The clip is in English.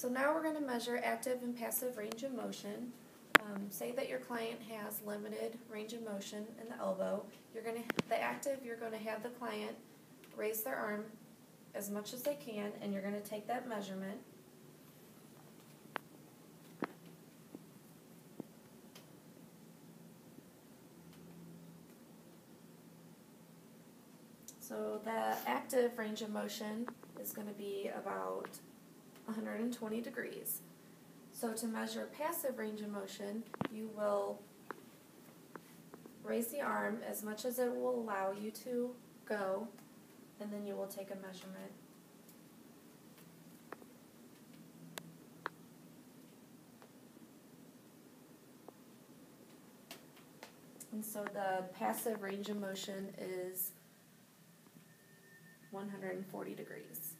So now we're gonna measure active and passive range of motion. Um, say that your client has limited range of motion in the elbow. You're gonna, the active, you're gonna have the client raise their arm as much as they can, and you're gonna take that measurement. So the active range of motion is gonna be about hundred and twenty degrees. So to measure passive range of motion, you will raise the arm as much as it will allow you to go, and then you will take a measurement. And so the passive range of motion is one hundred and forty degrees.